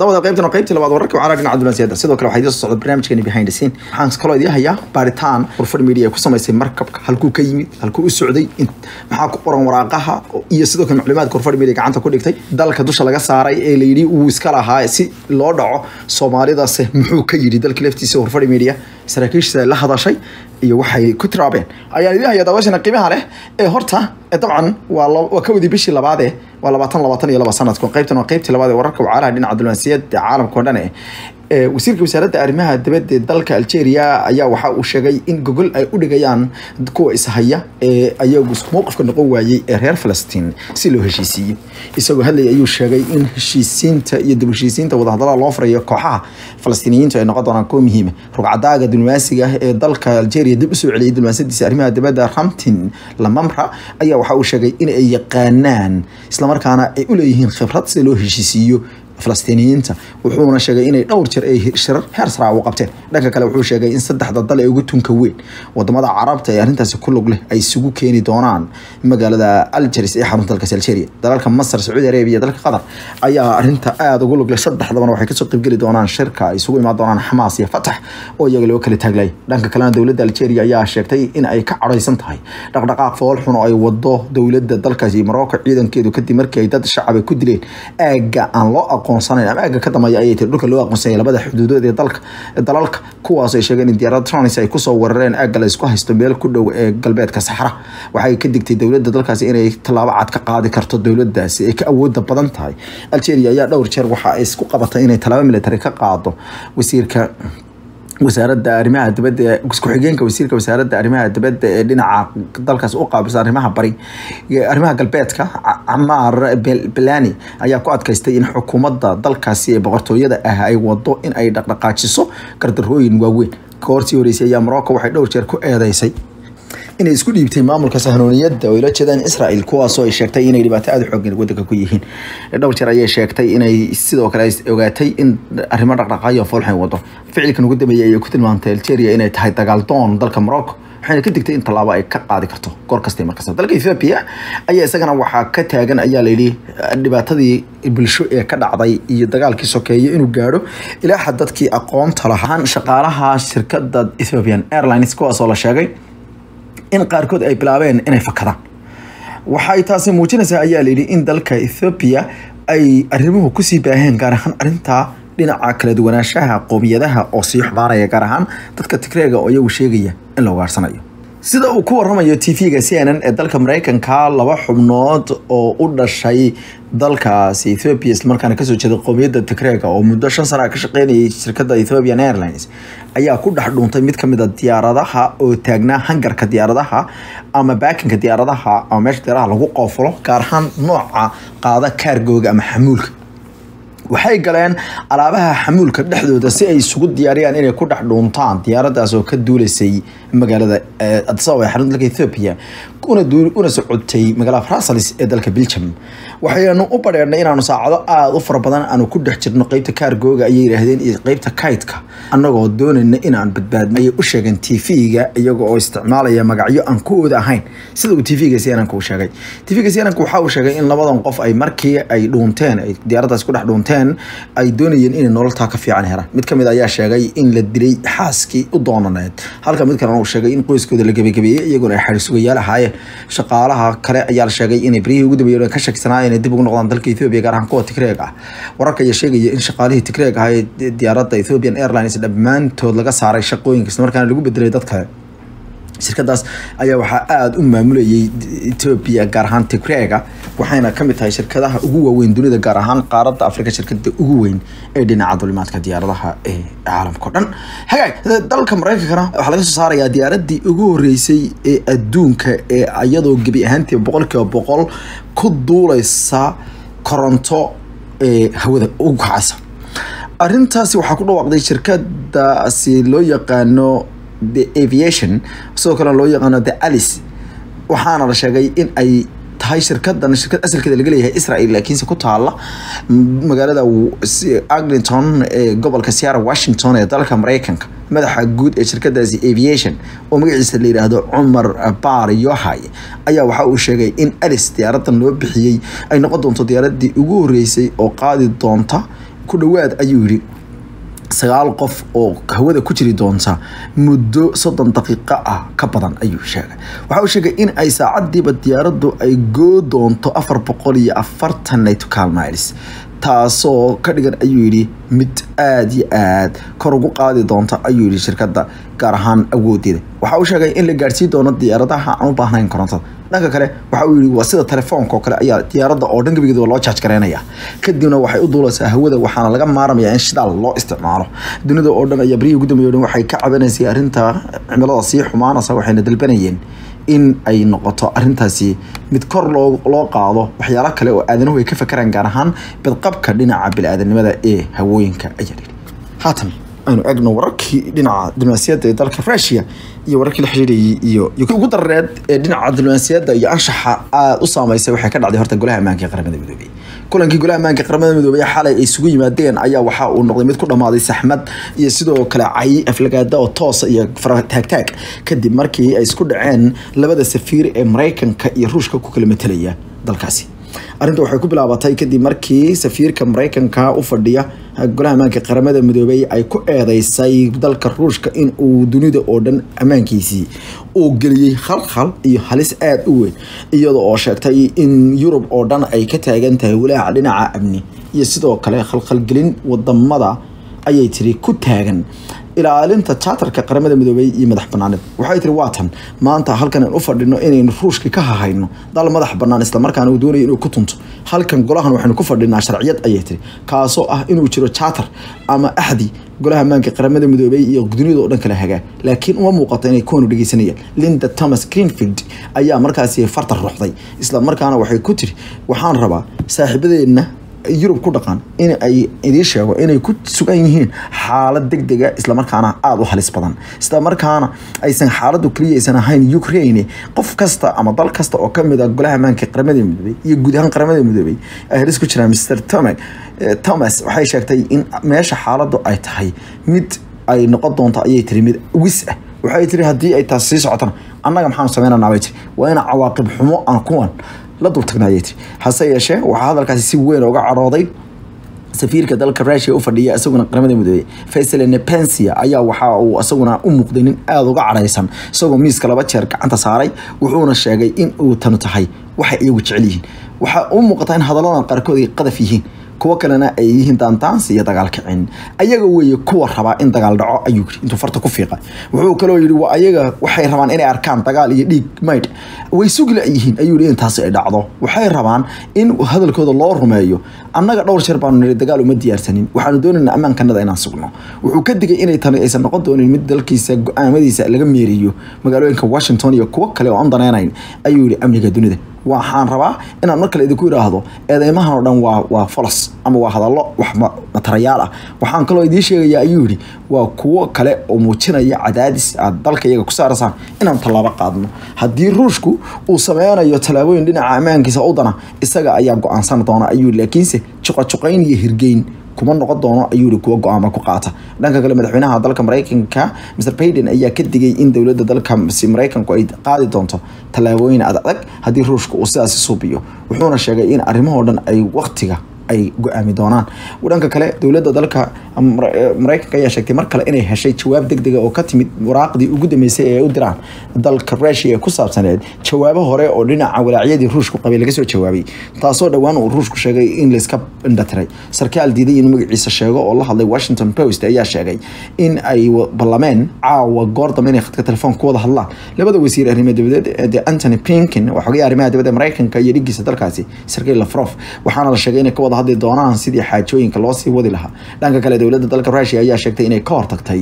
dabada qaybtan waa qaybtii labaad wararka waxaa dhinaca dunaasiyada sidoo kale waxaa idin socda barnaamijkeeni behind the scene. Waxaan kaloo idin hayaa baaritaan warfar media ku samaysay markabka halkuu ka yimid halkuu u socday maxaa ku qoran waraaqaha iyo sidoo kale macluumaadka warfar media gacanta ku dhigtay. Dalka dusha laga saaray ee la uu iska lahaa si loo dhaco soomaalidaase muxuu ka yidhi dalka laftiisa warfar media. Saraakiishiisa la hadashay iyo waxay ku tiraabeen. Ayaan idin hayaa daawashana qiimaha leh. Ee horta dabcan waa ka wadi bishii labaade waa labaatan labaatan iyo laba sanadku qaybtan waa qaybtii labaad ee wararka wacaalaha dhinaca diblomaasiyadda caalamka oo dhan eh wasiirka wasaaradda arrimaha dibadda dalka algeria ayaa waxa uu sheegay in gogol ay u dhigayaan kuwa ishaya ee ayagu mowqifka noqon waayey ee reer falastiin si loo heshiisiiyo isagoo hadlaya ayuu sheegay in heshiisiinta iyo dib heshiisiinta wadahadalada loo furayo kooxaha falastiiniyiintu ay noqon doonaan kuwa muhiima rugcadaaga diblomaasiga ee dalka algeria dib u soo celiyay diblomaasiyadiisa arrimaha dibadda ramtin lamamra ayaa waxa uu sheegay in ay yaqaanaan islamarkaana ay u leeyihiin khibrad si loo heshiisiiyo falastiiniyiinta wuxuuna sheegay inay dhowr jeer ay shirar heer saraa u qabteen. Dhanka kale wuxuu sheegay in saddexda dal ee ugu tunka weyn. Wadamada carabta ee arrintaasi ku lug leh ay isugu keeni doonaan. Magaalada algeris ee xarunta dalkaasi algeria. Dalalka masar sacuudi arabia iyo dalka qatar ayaa arrinta aada ugu lug saddexdabana waxay ka soo qaybgeli doonaan shirka ay isugu imaan doonaan xamaas iyo fatax oo iyaga loo kala taaglay dhanka kalena dowladda algeria ayaa sheegtay in ay ka cadhaysan tahay dhaqdhaqaaq foolxun oo ay wado dowladda dalkaasi morocco ciidankeedu kadib markii ay dad shacaba ku dileen aagga aan loo aqoonsanayn ama aagga ka dambeeya ayay tiri dhulka loo aqoonsanyay labada xuduudood ee dalka dalalka kuwaas ay sheegeen in diyaarada tronis ay ku soo weerareen aagga la isku haysto meel ku dhow ee galbeedka saxra waxay ka digtay dowladda dalkaasi inay tallaabo cad ka qaadi karto dowladdaasi ay ka awooda badan tahay. Algeria ayaa dhowr jeer waxa ay isku qabatay inay tallaabo military ka qaado wasiirka wasaaradda arrimaha dibadda ku-xigeenka wasiirka wasaaradda arrimaha dibadda ee dhinaca dalkaas u qaabilsan arrimaha bari arrimaha galbeedka camaar belani ayaa ku adkaystay in xukuumadda dalkaasi ee boqortooyada ah ay wado in ay dhaqdhaqaajiso gardarooyin waaweyn. Goortii horeysay ayaa morocco waxay dhowr jeer ku eedeysay inay isku dhiibtay maamulka sahnooniyadda oo ila jeedaan israel kuwaasoo ay sheegtay inay dhibaato aada xooggan waddanka ku yihiin. Dhowr jeer ayay sheegtay inay sidoo kale ogaatay in arrimo dhaqdhaqaayo foolxan wado. Ficilkan ugu dambeeyay ayay ku tilmaantay algeria inay tahay dagaal doon dalka morocco waxayna ka digtay in tallaabo ay ka qaadi karto. Goor kasta markasta dalka ethiopia ayaa isagana waxaa ka taagan ayaa layidhi dhibaatadii bulsho ee ka dhacday iyo dagaalkii sokeeye inuu gaadho ilaa xad dadkii aqoonta lahaan shaqaalaha shirkadda ethiopian airlines kuwaasoo la sheegay in qaarkood ay bilaabeen inay fakadaan. Waxay taasi muujinaysaa ayaa layidhi in dalka ethiopia ay arrimuhu ku sii baaheen gaar ahaan arrintaa dhinaca kala duwanaanshaha qoomiyadaha oo sii xubaaraya gaar ahaan dadka tigreega oo iyagu sheegaya in la ugaarsanayo sida uu ku waramayo t v-ga c n n ee dalka mareykanka laba xubnood oo u dhashay dalkaasi ethiopia islamarkaana ka soo jeeda qoomiyadda tigreega oo muddo shan sana ka shaqeynayay shirkadda ethiopian airlines ayaa ku dhex dhuuntay mid ka mid a diyaaradaha oo taagnaa hangarka diyaaradaha ama baakinka diyaaradaha ama meesha diyaaradaha lagu qoofulo gaar ahaan nooca qaada kaargooga ama xamuulka waxay galeen alaabaha xamuulka dhexdooda si ay isugu diyaariyaan inay ku dhex dhuuntaan ka duuleysay magaalada addis ababa ee xarunta dalka ethiopia una socotay magaalada brussels ee dalka belgium. Waxaynu u badheernay inaanu saacado aada u fara badan aanu ku dhex jirno qeybta kaargooga ayay yidhaahdeen iyo qeybta kaydka annagoo doonayna inaan badbaadno ayay u sheegeen t v-ga iyaga oo isticmaalaya magacyo aan kuwooda ahayn. Sida uu t v-ga cnnka u sheegay. T v-ga cnnka waxa uu sheegay in labadan qof ay markii ay dhuunteen ay diyaaradaas ku dhex dhuunteen ay doonayeen inay nololtaa ka fiican helaan mid ka mid ayaa sheegay in la dilay xaaskii u doonaneed. Halka mid kalena uu sheegay in qoyskooda la gebagebeeyey iyaguna ay xarisugayaal ahaayeen shaqaalaha kale ayaa la sheegay inay beryihii ugu dambeeyeen ka shakisanaa inay dib ugu noqdaan dalka ethiopia gaar ahaan kuwa tigreeg ah. Wararka ayaa sheegaya in shaqaalihii tigreeg ah ee diyaaradda ethiopian airlines dhammaantood laga saaray shaqooyinka isla markaana lagu bedelay dad kale shirkadaas ayaa waxaa aada u maamulayay ethiopia gaar ahaan tigreega waxayna ka mid tahay shirkadaha ugu waaweyn dunida gaar ahaan qaaradda afrika shirkada ugu weyn ee dhinaca dulimaadka diyaaradaha ee caalamka. O dhan hagaag dalka mareykankana waxaa laga soo saarayaa diyaaradii ugu horeysay ee adduunka ee iyadoo gebi ahaantii boqol kiiba boqol ku duuleysa koronto ee hawada ugu kacaysa. Arrintaasi waxaa ku dhawaaqday shirkadaasi loo yaqaano the aviation sidoo kale loo yaqaano the alice. Waxaana la sheegay in ay tahay shirkadan shirkad asalkeeda laga leeyahay israel laakiinse ku taala magaalada arlington ee gobolka sierra washington ee dalka mareykanka madaxa guud ee shirkadaasi aviation oo magaciisa la yidhaahdo cumar baar yohay. Ayaa waxa uu sheegay in alice diyaaradan loo bixiyey ay noqon doonto diyaaradii ugu horeysay oo qaadi doonta ku dhowaad ayuu yidhi sagaal qof oo hawada ku jiri doonta muddo soddon daqiiqo ah ka badan ayuu sheegay. Waxa uu sheegay in ay saacadiiba diyaaraddu ay goo doonto afar boqol iyo afartan natocal miles taasoo ka dhigan ayuu yidhi mid aada iyo aad kor ugu qaadi doonta ayuu yidhi shirkadda gaar ahaan awoodeeda waxa uu sheegay in la gaadhsiin doono diyaaradaha aan u baahnayn korontada. Dhanka kale waxa uu yihi waa sida telefoonka oo kale ayaa diyaaradda oo dhan gebigeeda loo jaaj garaynaya kadibna waxay u duulaysaa hawada waxaana laga maaramayaa in shidaal loo isticmaalo. Dunida oo dhan ayaa beryihii ugu dhan waxay ka cabanaysay arrinta cimilada sii xumaanaysa waxayna dalbanayeen in ay noqoto arrintaasi mid kor loo qaado waxyaalo kale oo aadanuhu ay ka fakaraan gaar ahaan badqabka dhinaca bili-aadanimada ee hawooyinka yidhi haatan aynu egno wararkii dhinaca diblomaasiyadda ee dalka rusia iyo wararkii la xiriirayay iyo ugu darareed ee dhinaca diblomaasiyadda iyo anshaxa aada u saameysay waxay ka dhacday horta golaha ammaanka ee qaramada midoobey kulankii golaha ammaanka qaramada midoobey xalay ay isugu yimaadeen ayaa waxa uu noqday mid ku dhammaaday saxmad iyo sidoo kale cay aflagaada oo toosa iyo farataagtaag kadib markii ay isku dhaceen labada safiir ee maraykanka iyo ruushka ku kala matelaya dalkaasi arrinta waxay ku bilaabatay kadib markii safiirka maraykanka u fadhiya golaha ammaanka qaramada midoobey ay ku eedeysay dalka ruushka in uu dunida oo dhan ammaankiisii uu geliyey khalkhal iyo halis aada u weyn iyada oo sheegtay in yurub oo dhan ay ka taagan tahay walaaca dhinaca amni iyo sidoo kale khalkhalgelin waddamada ayay tiri ku taagan. Ilaalinta jaatarka qaramada midoobey iyo madax banaanida waxay tiri waatan maanta halkan aan u fadhino inaynu ruushka ka hahayno. Dal madax banaan islamarkaana uu doonayo inuu ku tunto. Halkan golahan waxaynu ku fadhinaa sharciyad ayay tiri. Kaasoo ah inuu jiro jaatar ama axdi golaha ammaanka qaramada midoobey iyo dunida oo dhan kala hagaa. Laakiin uma muuqato inay kuwanu dhegeysanayaan linda thomas greenfield ayaa markaasi farta ruuxday. Isla markaana waxay ku tiri waxaan rabaa saaxiibadeenna yurub ku dhaqan in ay idiin sheego inay ku sugan yihiin xaalad degdega islamarkaana aada u halis badan. Islamarkaana aysan xaaladu keliya aysan ahayn ukraine qof kasta ama dal kasta oo ka mid a golaha ammaanka qaramada midoobey iyo guud ahaan qaramada midoobey ay halis ku jiraan mr tomac thomas waxay sheegtay in meesha xaaladu ay tahay mid ay noqon doonto ayay tiri mid wis ah. Waxay tiri haddii ay taas sii socotana annaga maxaanu sameynanaa bay tiri waa ina cawaaqib xumo aan kuwan la dultagnayay tiri hase yeeshee waxaa hadalkaasi si weyn uga cadhooday safiirka dalka rusia u fadhiya isaguna qaramada midoobey faysal nepensia ayaa waxa uu isaguna u muuqday nin aada uga cadhaysan isagoo miiska laba jeer gacanta saaray wuxuuna sheegay in uu tanu tahay. Waxay iyagu jecel yihiin. Waxaa u muuqataa in hadalladan qaarkood ay qadaf yihiin kuwo kalena ay yihiin daantaansi iyo dagaal kicin. Ayaga weeye kuwa rabaa in dagaal dhaco ayuu yiri intuu farta ku fiiqa. Wuxuu kaloo yidhi waa ayaga waxay rabaan inay arkaan dagaal iyo dhiig maydh way sugila yihiin. Ayuu yidhi intaasi ay dhacdo. Waxay rabaan in hadalkooda loo rumeeyo. Annaga dhowr jeer baanu nidhi dagaal uma diyaarsanin. Waxaanu doonaynaa ammaankanada inaan sugno. Wuxuu ka digay inay tani aysan noqon doonin mid dalkiisa go'aamadiisa laga meeriyo magaalooyinka washington iyo kuwo kale oo aan danaynayn. Ayuu yidhi amniga dunida waxaan rabaa inaan mar kale idinku idhaahdo eedeymahan oo dhan waa waa folos ama waa hadallo wax matarayaal ah. Waxaan kaloo idiin sheegayaa ayuu yidhi waa kuwo kale oo muujinaya cadaadis aad dalka iyaga ku saarasaan inaan tallaabo qaadno. Haddii ruushku uu sameynayo tallaabooyin dhinaca ammaankiisa u dana isaga ayaa go'aansan doona ayuu laakiinse juqajuqayn iyo hirgeyn kuma noqon doono ayuu kuwa go'aama ku qaata. Dhanka kale madaxweynaha dalka maraykanka mr baiden ayaa ka digay in dowladda dalka maraykanku ay qaadi doonto tallaabooyin ad adag haddii ruushka uu sidaasi suubiyo. Wuxuuna sheegay in arrimahoo dhan ay waktiga ay go'aami doonaan. Dhanka kale dowladda dalka maraykanka ayaa sheegtay mar kale inay heshay jawaab degdega oo ka timid waraaqdii ugu dambeysay ee u diraan dalka rusia ee ku saabsaneed. Jawaabo hore oo dhinaca walaacyadii ruushku qabay laga soo jawaabay taasoo dhowaan uu ruushku sheegay in layska indhatiray. Sarkaal diiday inuu magaciisa sheego oo la hadlay washington post ayaa sheegay in ay ballameen caawa goor dambe inay khadka telefoon ku wada hadlaan. Labada wasiir arrimaha dabadeed ee antony pinkin xogaya arrimaha dibadda maraykanka iyo dhigiisa dalkaasi sergey lafrof waxaana la sheegay inay ka wada hadli doonaan sidii xaajooyinka loo sii wadi lahaa. Dhanka kale dowladda dalka rusia ayaa sheegtay inay ka hortagtay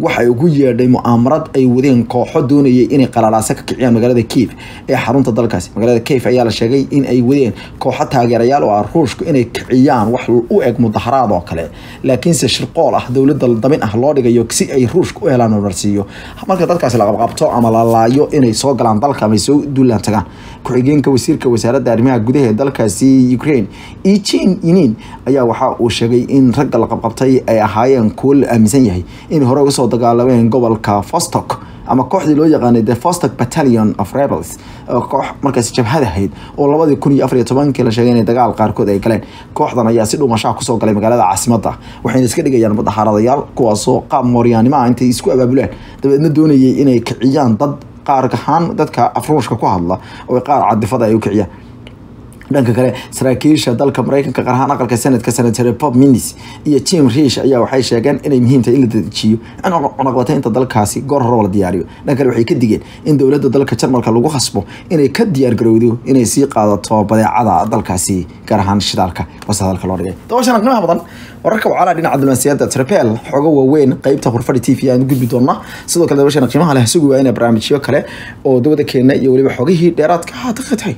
waxay ugu yeedhay mu'aamarad ay wadeen kooxo doonayay inay qalalaase ka kiciyaan magaalada kiev ee xarunta dalkaasi magaalada kiev ayaa la sheegay in ay wadeen kooxo taageerayaal oo ah ruushku inay kiciyaan wax u eg mudaharaad oo kale. Laakiinse shirqool ah dowladda dabin ah loo dhigayo si ay ruushka u helaan narsiiyo marka dadkaasi la qabqabto ama la laayo inay soo galaan dalka ama soo duulaan tagaan. Ku-xigeenka wasiirka wasaaradda arrimaha gudaha ee dalkaasi ukraine ejin inin ayaa waxa uu sheegay in ragga la qabqabtay ay ahaayeen kuwo la aaminsan yahay. Inay hore uga soo dagaalameen gobolka vostok ama kooxdii loo yaqaanay the foster battalion of rebels oo koox markaasi jabhad ahayd oo labadii kun iyo afar iyo tobankii la sheegay inay dagaal qaarkood ay galeen. Kooxdan ayaa si dhuumashaha ku soo galay magaalada caasimada waxayna iska dhigayaan mudaharadayaal kuwaasoo qaab mooryaanimo ah intay isku abaabuleen dabeedna doonayay inay kiciyaan dad qaar ahaan dadka afruushka ku hadla oo qaar cadifada ay u kiciyaan dhanka kale saraakiisha dalka mareykanka qaar ahaan aqalka sanadka senator bob minis iyo jim riish ayaa waxay sheegeen inay muhiim tahay in la dedejiyo in cunaqbataynta dalkaasi goor hore la diyaariyo. Dhan kale waxay ka digeen in dowladda dalka jarmalka lagu khasbo inay ka diyaargarowdo inay sii qaadato badeecada dalkaasi gaar ahaan shidaalka. Wase hadalka loo dhigay. Dabashana qiimaha badan. Wararka wacaalaa dhinaca diblomaasiyadda trapel xogo waaweyn qeybta khurfadhi t v aan gudbi doonaa sidoo kale dabashana qiimaha leh sugi waa ina barnaamijyo kale oo dowada keena iyo weliba xogihii dheeraadka haata ka tahay